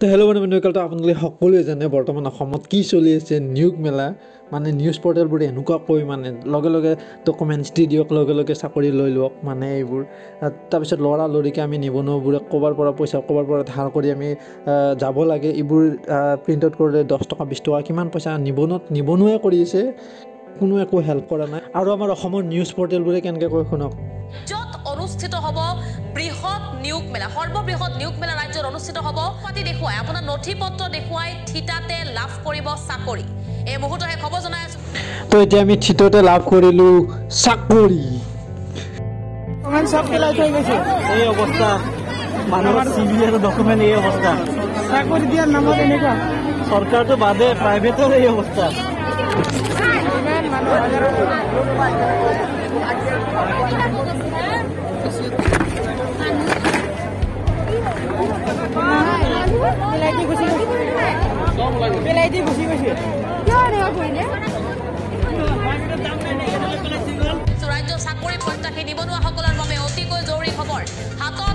তো হেল্ল' বন্ধু বন্ধুসকলতো আপোনালোকে সকলোৱে জানে বৰ্তমান অসমত কি চলি আছে নিয়োগ মেলা মানে নিউজ পৰ্টেলবোৰে এনেকুৱাকৈ মানে লগে লগে ডকুমেণ্টছ দি দিয়ক লগে লগে চাকৰি লৈ লওক মানে এইবোৰ। তাৰপিছত ল'ৰা লৰিকে আমি নিবনুৱাবোৰে ক'ৰবাৰ পৰা পইচা ক'ৰবাৰ পৰা ধাৰ কৰি আমি যাব লাগে এইবোৰ প্ৰিণ্ট আউট কৰিলে দহ টকা বিছ টকা কিমান পইচা নিবনুৱাত নিবনুৱাই কৰি আছে কোনো একো হেল্প কৰা নাই। আৰু আমাৰ অসমৰ নিউজ পৰ্টেলবোৰে কেনেকৈ কয় শুনক। অনুষ্ঠিত হ'ব বৃহৎ নিয়োগ মেলা। সৰ্ববৃহৎ নিয়োগ মেলা ৰাজ্যত অনুষ্ঠিত হ'ব। পাতি দেখুৱাই আপোনাৰ নথি পত্ৰ দেখুৱাই থিতাতে লাভ কৰিব চাকৰি। এই মুহূৰ্তত সেই খবৰ জনাই আছো। তো এতিয়া আমি থিততে লাভ কৰিলোঁ চাকৰি। ডকুমেণ্ট চব পেলাই থৈ গৈছে। এই অৱস্থা। মানুহৰ চিভি আৰু ডকুমেণ্ট এই অৱস্থা। চাকৰি দিয়াৰ নামত এনেকুৱা। চৰকাৰটো বাদে প্ৰাইভেটৰ এই অৱস্থা। ৰাজ্য চাকৰি প্ৰত্যাশী নিবনুৱাসকলৰ বাবে অতিকৈ জৰুৰী খবৰ। হাতত